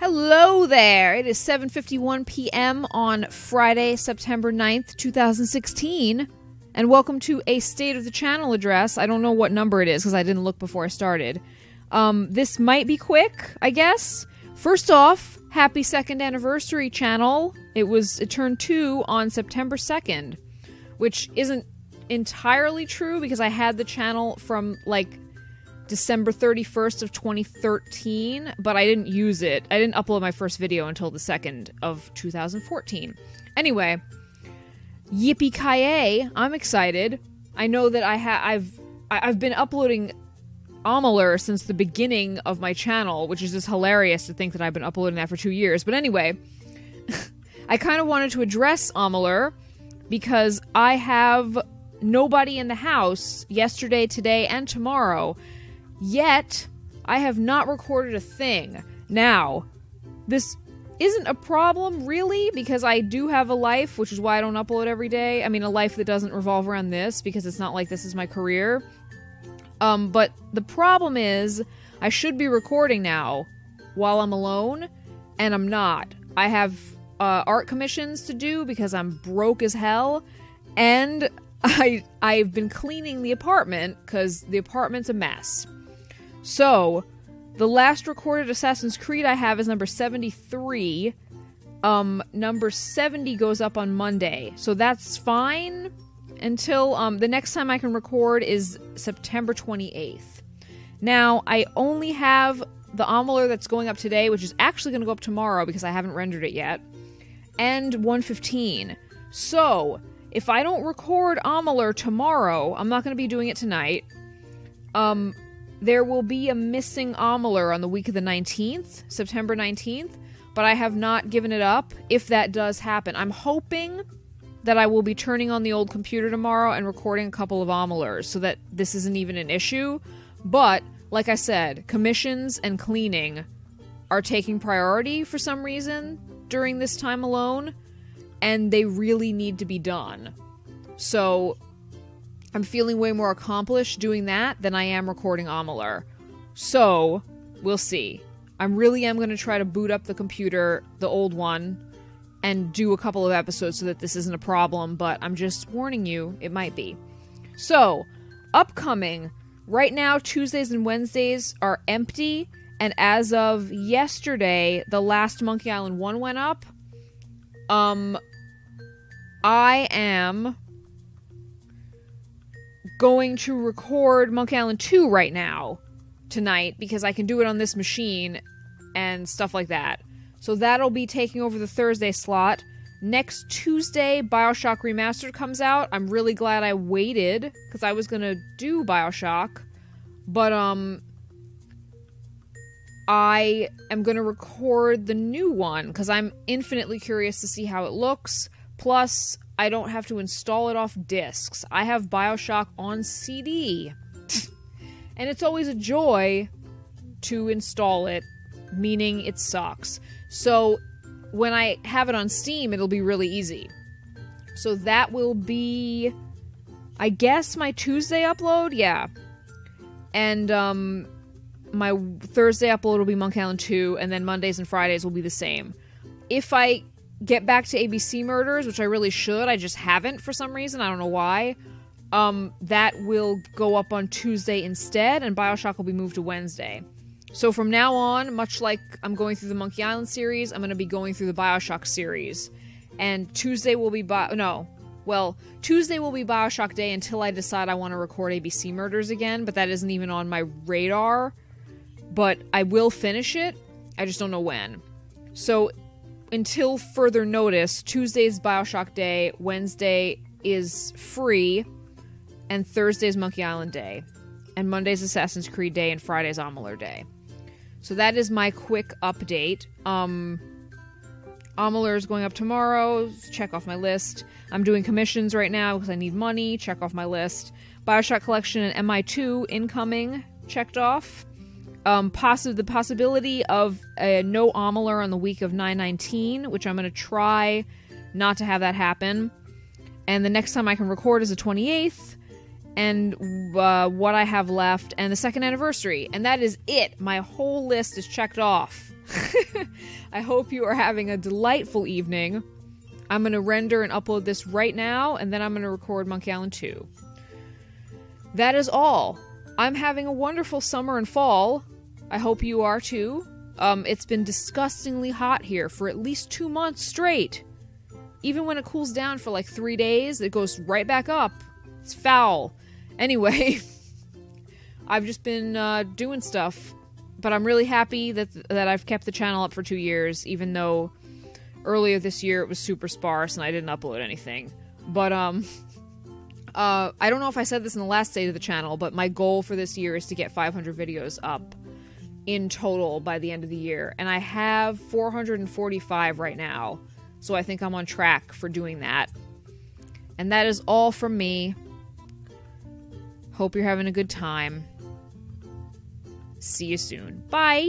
Hello there. It is 7:51 p.m. on Friday, September 9th, 2016, and welcome to a state of the channel address. I don't know what number it is because I didn't look before I started. Um, this might be quick, I guess. First off, happy second anniversary channel. It was it turned 2 on September 2nd, which isn't entirely true because I had the channel from like December 31st of 2013, but I didn't use it. I didn't upload my first video until the 2nd of 2014. Anyway, yippee ki I'm excited. I know that I have I've I've been uploading Amalur since the beginning of my channel, which is just hilarious to think that I've been uploading that for 2 years. But anyway, I kind of wanted to address Amalur because I have nobody in the house yesterday, today, and tomorrow Yet, I have not recorded a thing. Now, this isn't a problem really because I do have a life, which is why I don't upload every day. I mean, a life that doesn't revolve around this because it's not like this is my career. Um, but the problem is, I should be recording now while I'm alone, and I'm not. I have uh, art commissions to do because I'm broke as hell, and I I've been cleaning the apartment because the apartment's a mess. So, the last recorded Assassin's Creed I have is number 73. Um, number 70 goes up on Monday. So that's fine until um the next time I can record is September 28th. Now, I only have the Amalur that's going up today, which is actually going to go up tomorrow because I haven't rendered it yet, and 115. So, if I don't record Amalur tomorrow, I'm not going to be doing it tonight. Um, there will be a missing Amalur on the week of the 19th, September 19th, but I have not given it up if that does happen. I'm hoping that I will be turning on the old computer tomorrow and recording a couple of Amalurs so that this isn't even an issue. But, like I said, commissions and cleaning are taking priority for some reason during this time alone, and they really need to be done. So, I'm feeling way more accomplished doing that than I am recording Amalur. So, we'll see. I really am going to try to boot up the computer, the old one, and do a couple of episodes so that this isn't a problem, but I'm just warning you, it might be. So, upcoming, right now, Tuesdays and Wednesdays are empty, and as of yesterday, the last Monkey Island 1 went up. Um, I am going to record Monkey Island 2 right now tonight because I can do it on this machine and stuff like that. So that'll be taking over the Thursday slot. Next Tuesday, Bioshock Remastered comes out. I'm really glad I waited because I was gonna do Bioshock, but um, I am gonna record the new one because I'm infinitely curious to see how it looks. Plus, I don't have to install it off discs. I have Bioshock on CD. and it's always a joy to install it, meaning it sucks. So when I have it on Steam, it'll be really easy. So that will be, I guess, my Tuesday upload? Yeah. And, um, my Thursday upload will be Monk Island 2, and then Mondays and Fridays will be the same. If I get back to ABC Murders, which I really should. I just haven't for some reason. I don't know why. Um, that will go up on Tuesday instead, and Bioshock will be moved to Wednesday. So from now on, much like I'm going through the Monkey Island series, I'm going to be going through the Bioshock series. And Tuesday will be Bi- no, well, Tuesday will be Bioshock Day until I decide I want to record ABC Murders again, but that isn't even on my radar. But I will finish it. I just don't know when. So until further notice, Tuesday's Bioshock Day, Wednesday is free, and Thursday's Monkey Island Day, and Monday's Assassin's Creed Day, and Friday's Amalur Day. So that is my quick update. Um, Amalur is going up tomorrow. Check off my list. I'm doing commissions right now because I need money. Check off my list. Bioshock Collection and MI2 incoming. Checked off um, possi- the possibility of a no Amalur on the week of 919, which I'm going to try not to have that happen. And the next time I can record is the 28th, and uh, what I have left, and the second anniversary. And that is it. My whole list is checked off. I hope you are having a delightful evening. I'm going to render and upload this right now, and then I'm going to record Monkey Island 2. That is all. I'm having a wonderful summer and fall. I hope you are too. Um, it's been disgustingly hot here for at least two months straight. Even when it cools down for like three days, it goes right back up. It's foul. Anyway, I've just been uh, doing stuff, but I'm really happy that that I've kept the channel up for two years, even though earlier this year it was super sparse and I didn't upload anything. But um, uh, I don't know if I said this in the last state of the channel, but my goal for this year is to get 500 videos up in total by the end of the year, and I have 445 right now. So I think I'm on track for doing that. And that is all from me. Hope you're having a good time. See you soon. Bye.